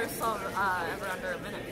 first song uh, ever under a minute.